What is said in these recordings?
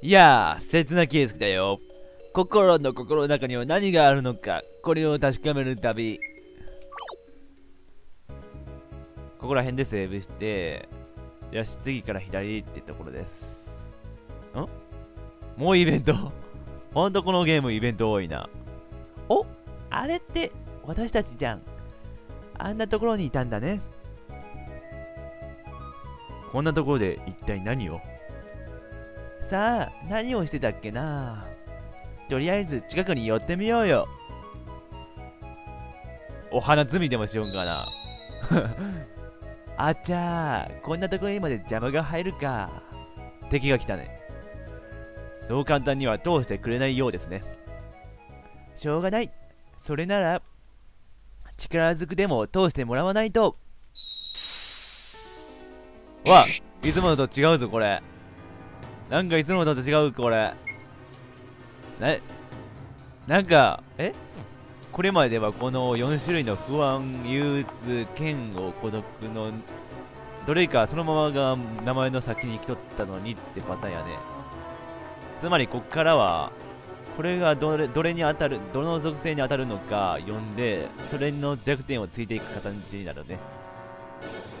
いやー、切なケースだよ。心の心の中には何があるのか、これを確かめる旅。ここら辺でセーブして、よし、次から左ってところです。ん？もうイベント？ほんとこのゲームイベント多いな。お？あれって私たちじゃん。あんなところにいたんだね。こんなところで一体何を？さあ、何をしてたっけな？とりあえず近くに寄ってみようよ。お花摘みでもしようかな。あっちゃー、こんなところにまで邪魔が入るか。敵が来たね。そう簡単には通してくれないようですね。しょうがない。それなら、力ずくでも通してもらわないと。わいつものと違うぞ、これ。なんかいつもと違う、これ。な、なんか、え？これまではこの4種類の不安、憂鬱、嫌悪、孤独のどれかそのままが名前の先に来とったのにってパターンやね。つまりこっからは、これがどれどれに当たる、どの属性に当たるのか読んで、それの弱点をついていく形になるね。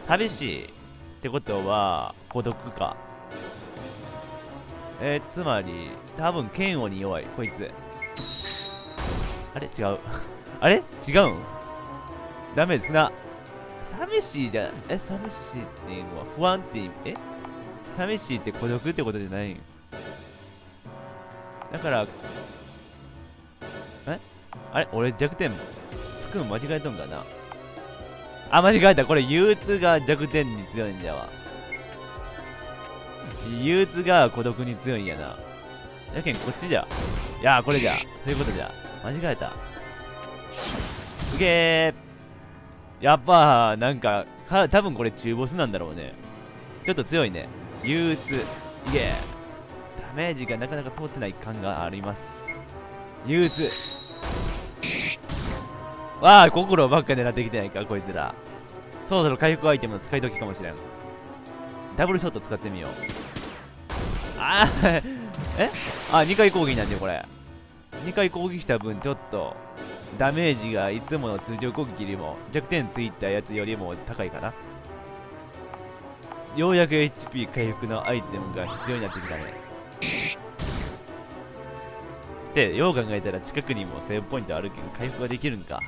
寂しいってことは、孤独か。えー、つまり、多分剣王に弱い、こいつ。あれ？違う。あれ？違うん？ダメですな。寂しいじゃ、え、寂しいっていうのは不安って意味？え？寂しいって孤独ってことじゃないんだから、え？あれ？俺弱点つくん間違えとんかな？あ、間違えた。これ憂鬱が弱点に強いんだわ。憂鬱が孤独に強いんやな。やけん、こっちじゃ。いやこれじゃ。そういうことじゃ。間違えた。すげえ。やっぱ、なんか、か多分これ中ボスなんだろうね。ちょっと強いね。憂鬱。いけダメージがなかなか通ってない感があります。憂鬱。わあ、心ばっか狙ってきてないか、こいつら。そろそろ回復アイテムの使い時かもしれん。ダブルショット使ってみよう。ああえ？あ、2回攻撃なんだよ、これ。2回攻撃した分、ちょっと、ダメージがいつもの通常攻撃よりも、弱点ついたやつよりも高いかな。ようやく HP 回復のアイテムが必要になってきたね。で、よう考えたら近くにもセーブポイントあるけど回復ができるんか。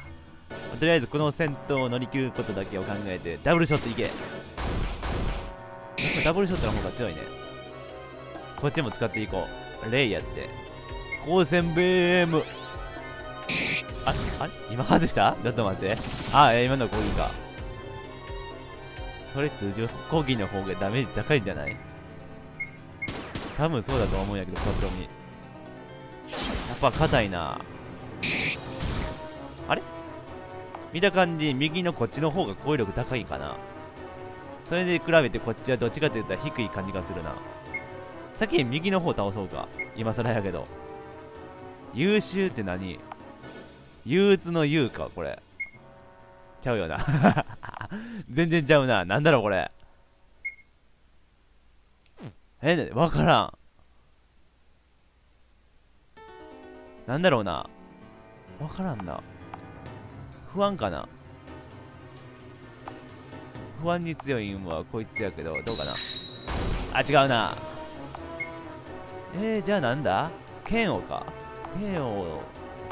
とりあえずこの戦闘を乗り切ることだけを考えて、ダブルショットいけ。ダブルショットの方が強いね。こっちも使っていこう。レイやって。光線ベーム。あ、あれ？今外した？ちょっと待って。あ、今の攻撃か。それ通常攻撃の方がダメージ高いんじゃない？多分そうだと思うんやけど、パッと見。やっぱ硬いな。あれ？見た感じ、右のこっちの方が攻撃力高いかな。それで比べてこっちはどっちかって言ったら低い感じがするな。先に右の方倒そうか。今更やけど。優秀って何？憂鬱の優か、これ。ちゃうよな。全然ちゃうな。なんだろう、これ。え、わからん。なんだろうな。わからんな。不安かな。不安に強いんはこいつやけど、どうかな？あ、違うな。えー、じゃあなんだ？剣王か剣王、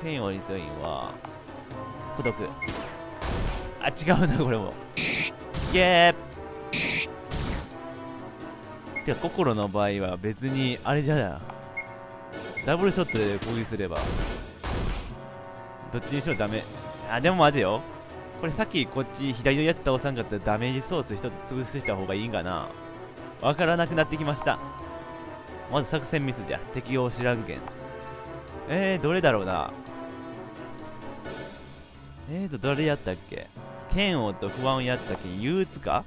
剣王に強いんは、孤独。あ、違うな、これも。いけーてか、心の場合は別に、あれじゃな。ダブルショットで攻撃すれば。どっちにしろダメ。あ、でも待てよ。これさっきこっち左のやつ倒さんかったらダメージソース一つ潰した方がいいんかなわからなくなってきました。まず作戦ミスじゃ。敵を知らんけん。えー、どれだろうな。えーと、どれやったっけ？剣王と不安をやったけん、憂鬱か？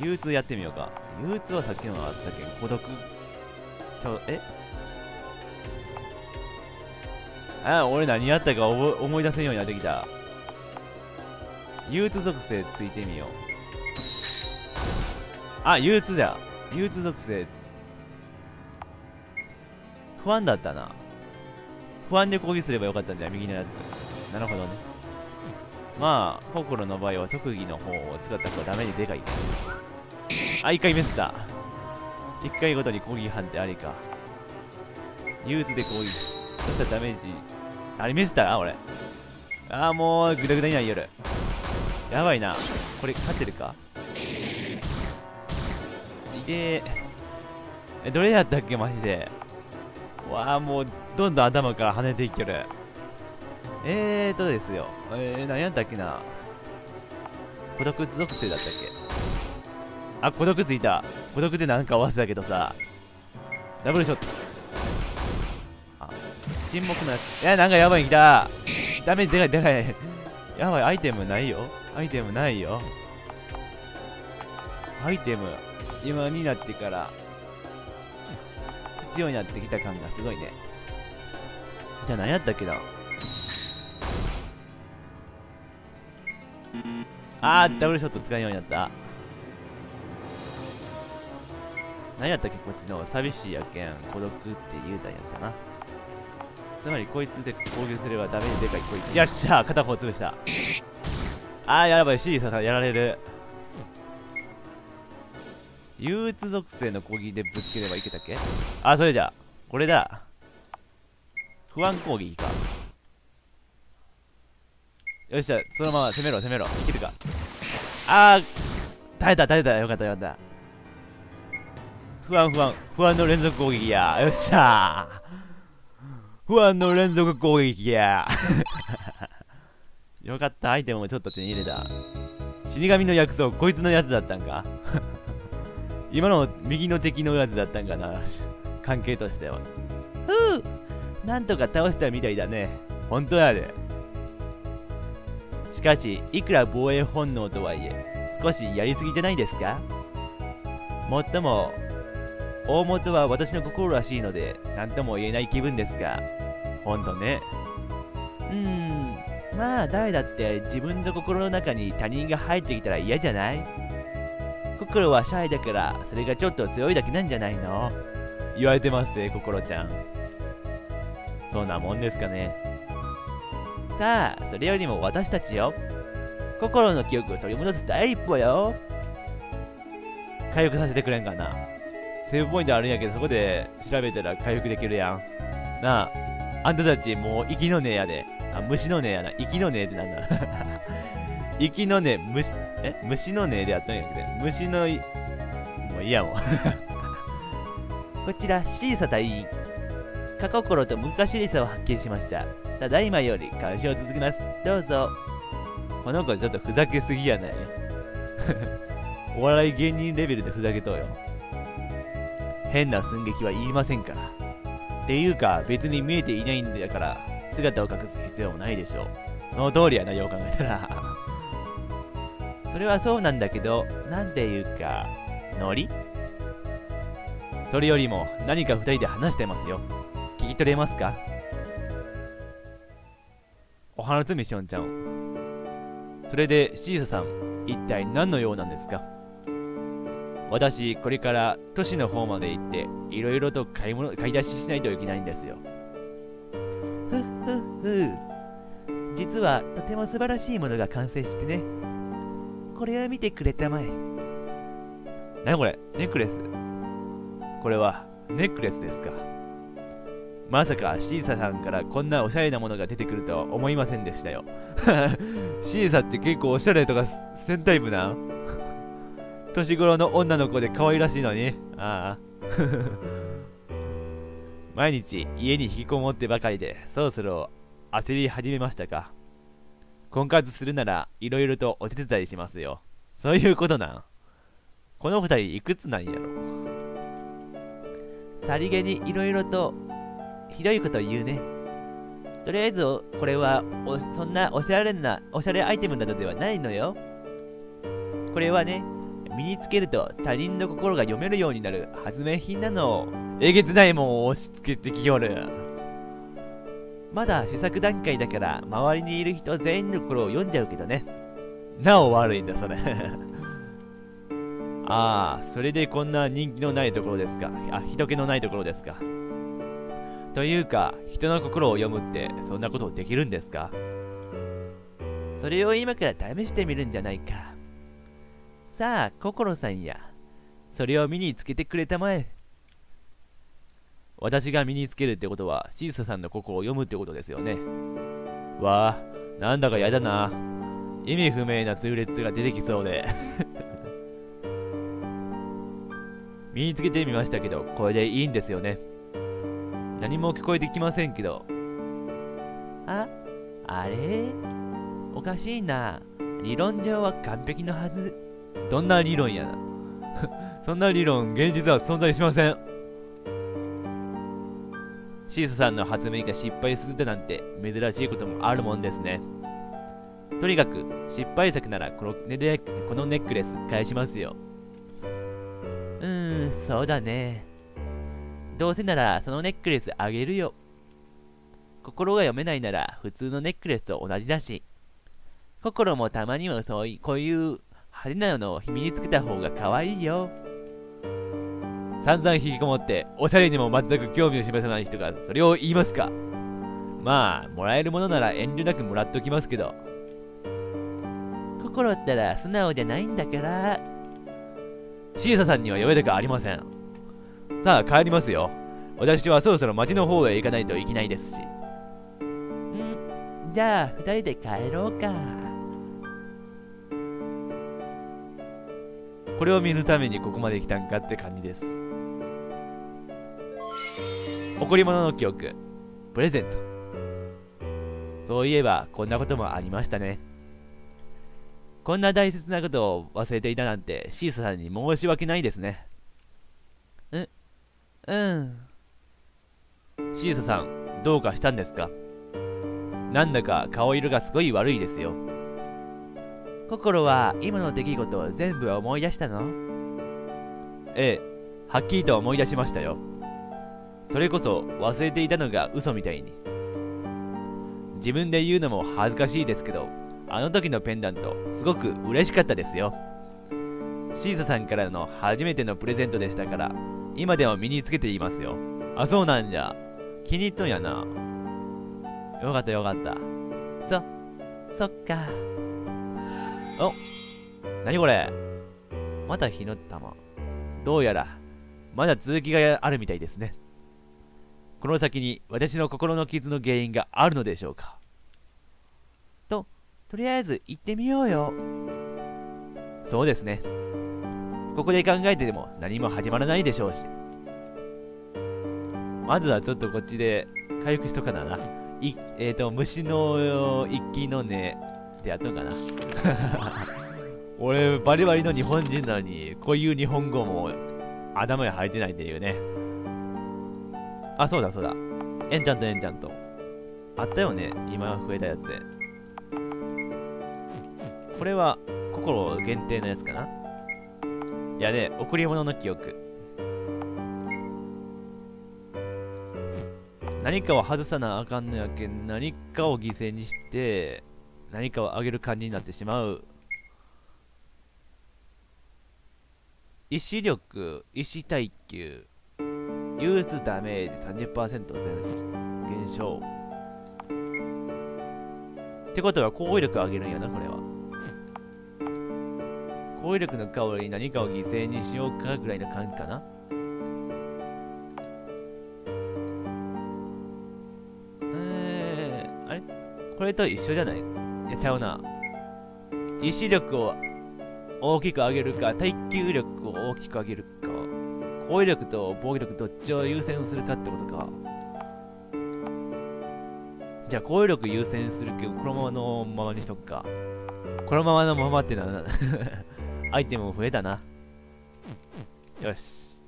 憂鬱やってみようか。憂鬱はさっきのあったけん、孤独。ちょ、え？あ、俺何やったか思い出せんようになってきた。憂鬱属性ついてみよう。あ、憂鬱じゃ。憂鬱属性不安だったな。不安で攻撃すればよかったんじゃ右のやつ。なるほどね。まあ、心の場合は特技の方を使った方がダメにでかい。あ、一回ミスった。一回ごとに攻撃判定ありか。ユーズで攻撃。そしたらダメージ。あれミスった俺。ああ、もう、ぐだぐだになりよ。やばいな。これ、勝てるか？で、どれやったっけ、マジで？わあ、もう、どんどん頭から跳ねていける。えーとですよ。えー、何やったっけな？孤独属性だったっけ？あ、孤独ついた。孤独でなんか合わせたけどさ。ダブルショット。あ、沈黙のやつ。いや、なんかやばい、来た。ダメ、でかい、でかい。やばい、アイテムないよ。アイテムないよ。アイテム、今になってから、必要になってきた感がすごいね。じゃあ何やったっけな？あー、ダブルショット使うようになった。何やったっけこっちの寂しいやけん孤独って言うたんやったな。つまりこいつで攻撃すればダメージでかいこいつ。よっしゃ片方潰した。あーやばい、シリサさんやられる。憂鬱属性の攻撃でぶつければいけたっけ？あ、それじゃこれだ。不安攻撃か。よっしゃ、そのまま攻めろ、攻めろ。いけるか。あー、耐えた、耐えた。よかった、よかった。不安、不安。不安の連続攻撃や。よっしゃー。不安の連続攻撃や よかった、アイテムもちょっと手に入れた。死神の薬草、こいつのやつだったんか？今の右の敵のやつだったんかな？関係としては。ふうなんとか倒したみたいだね。本当やで。しかし、いくら防衛本能とはいえ、少しやりすぎじゃないですか？もっとも、大元は私の心らしいので、何とも言えない気分ですが、ほんとね。うーん、まあ誰だって自分の心の中に他人が入ってきたら嫌じゃない？心はシャイだから、それがちょっと強いだけなんじゃないの？言われてますね、心ちゃん。そんなもんですかね。さあ、それよりも私たちよ。心の記憶を取り戻す第一歩よ。回復させてくれんかな。セーブポイントあるんやけど、そこで調べたら回復できるやん。なあ、あんたたちもう息の根やで。あ、虫の根やな。息の根ってなんだ 息の根、虫、え？虫の根でやったんやけど、虫のい、もういいやもん こちら、シーサ隊員。過心と昔りさを発見しました。ただいまより監視を続けます。どうぞ。この子ちょっとふざけすぎやない？お笑い芸人レベルでふざけとうよ。変な寸劇は言いませんから。っていうか、別に見えていないんだから、姿を隠す必要もないでしょう。その通りやな、よう考えたら。それはそうなんだけど、なんていうか、ノリ？それよりも、何か二人で話してますよ。聞き取れますか？お花摘みしょんちゃん。それで、シーサさん、一体何の用なんですか？私、これから都市の方まで行って、いろいろと買い物買い出ししないといけないんですよ。ふっふっふ。実は、とても素晴らしいものが完成してね。これを見てくれたまえ。なにこれ？ネックレス？これは、ネックレスですか？まさかシーサさんからこんなおしゃれなものが出てくるとは思いませんでしたよ。シーサって結構おしゃれとか 戦タイプなん？年頃の女の子で可愛らしいのに。ああ。毎日家に引きこもってばかりで、そろそろ焦り始めましたか。婚活するなら、いろいろとお手伝いしますよ。そういうことなんこの二人いくつなんやろさりげにいろいろと、ひどいこと言うね。とりあえず、これはそんなおしゃれな、おしゃれアイテムなどではないのよ。これはね、身につけると他人の心が読めるようになる発明品なの。えげつないもんを押し付けてきよる。まだ試作段階だから周りにいる人全員の心を読んじゃうけどね。なお悪いんだ、それ ああ、それでこんな人気のないところですか。あ、人気のないところですか。というか、人の心を読むってそんなことできるんですかそれを今から試してみるんじゃないか。さあ、心さんや。それを身につけてくれたまえ。私が身につけるってことは、シーサさんの心を読むってことですよね。わあ、なんだかやだな。意味不明な数列が出てきそうで 身につけてみましたけど、これでいいんですよね。何も聞こえてきませんけど。あ、あれ？おかしいな。理論上は完璧のはず。どんな理論やな。そんな理論、現実は存在しません。シーサさんの発明が失敗するだなんて珍しいこともあるもんですね。とにかく、失敗作ならこのネこのネックレス返しますよ。うーん、そうだね。どうせならそのネックレスあげるよ。心が読めないなら普通のネックレスと同じだし。心もたまにはそういうこういう派手なのを身につけた方が可愛いよ。散々引きこもっておしゃれにも全く興味を示さない人がそれを言いますか。まあもらえるものなら遠慮なくもらっておきますけど。心ったら素直じゃないんだから。シーサさんには呼べたくありません。さあ帰りますよ。私はそろそろ町の方へ行かないといけないですし。ん。じゃあ二人で帰ろうかこれを見るためにここまで来たんかって感じです。贈り物の記憶。プレゼント。そういえばこんなこともありましたね。こんな大切なことを忘れていたなんてシーサさんに申し訳ないですね。ううん。シーサさんどうかしたんですか？なんだか顔色がすごい悪いですよ。心は今の出来事を全部思い出したの？ええはっきりと思い出しましたよ。それこそ忘れていたのが嘘みたいに。自分で言うのも恥ずかしいですけどあの時のペンダントすごく嬉しかったですよ。シーサさんからの初めてのプレゼントでしたから今でも身につけていますよ。あそうなんじゃ。気に入っとんやな。よかったよかった。そそっか。お何これ？また火の玉どうやらまだ続きがあるみたいですねこの先に私の心の傷の原因があるのでしょうかと、とりあえず行ってみようよ。そうですね。ここで考えてでも何も始まらないでしょうし。まずはちょっとこっちで回復しとかなな。いえっ、ー、と、虫の一気の根ってやっとんかな。俺、バリバリの日本人なのに、こういう日本語も頭に入ってないっていうね。あ、そうだそうだ。エンチャントエンチャント。あったよね、今増えたやつで。これは、心限定のやつかないやね、贈り物の記憶。何かを外さなあかんのやけん、何かを犠牲にして、何かをあげる感じになってしまう。意志力、意志耐久、憂鬱ダメージ30%減少。ってことは、攻撃力を上げるんやな、これは。攻撃力の代わりに何かを犠牲にしようかぐらいな感じかな。えー、あれ？これと一緒じゃない？やちゃうな。意志力を大きく上げるか、耐久力を大きく上げるか。攻撃力と防御力どっちを優先するかってことか。じゃあ攻撃力優先するけど、このままのままにしとくか。このままのままってのは アイテムも増えたな。よし。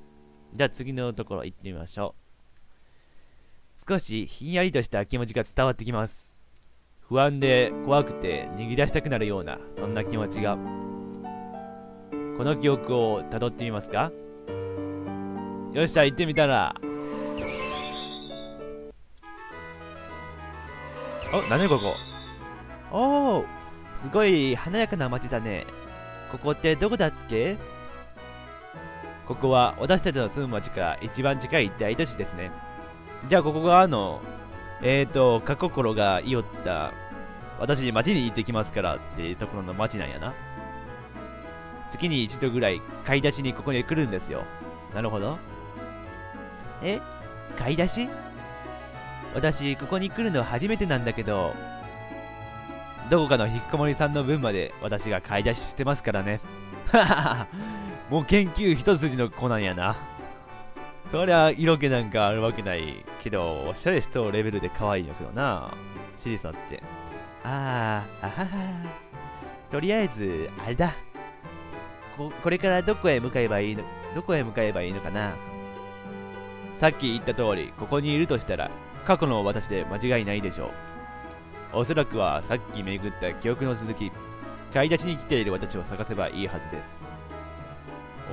じゃあ次のところ行ってみましょう。少しひんやりとした気持ちが伝わってきます。不安で怖くて逃げ出したくなるような、そんな気持ちが。この記憶を辿ってみますか？よっしゃ、行ってみたら。お、何ここ？おおすごい華やかな街だね。ここってどこだっけ？ここは私たちの住む町から一番近い大都市ですね。じゃあここがあの、えっ、ー、と、過心が言おった、私に町に行ってきますからっていうところの町なんやな。月に一度ぐらい買い出しにここに来るんですよ。なるほど。え？買い出し？私、ここに来るの初めてなんだけど、どこかの引きこもりさんの分まで私が買い出ししてますからね。はははもう研究一筋の子なんやな。そりゃ色気なんかあるわけないけど、おしゃれしとレベルで可愛いんやけどな。シリさんって。あー、あはは。とりあえず、あれだ。ここれからどこへ向かえばいいの、どこへ向かえばいいのかな。さっき言った通り、ここにいるとしたら、過去の私で間違いないでしょう。おそらくはさっき巡った記憶の続き、買い出しに来ている私を探せばいいはずです。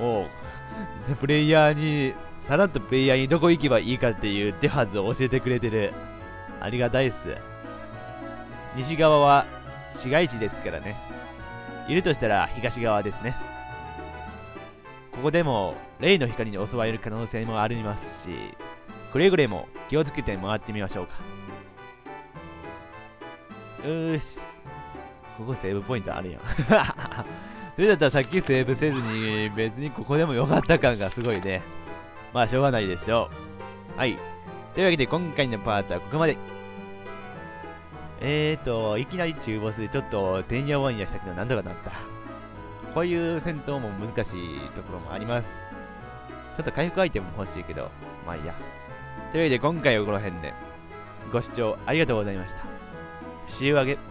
おう、プレイヤーに、さらっとプレイヤーにどこ行けばいいかっていう手はずを教えてくれてる。ありがたいっす。西側は市街地ですからね。いるとしたら東側ですね。ここでも、霊の光に襲われる可能性もありますし、くれぐれも気をつけて回ってみましょうか。よーし。ここセーブポイントあるやん。それだったらさっきセーブせずに別にここでもよかった感がすごいね。まあしょうがないでしょう。はい。というわけで今回のパートはここまで。えーと、いきなり中ボスでちょっとてんやわんやしたけどなんとかなった。こういう戦闘も難しいところもあります。ちょっと回復アイテム欲しいけど、まあいいや。というわけで今回はこの辺でご視聴ありがとうございました。週上げ。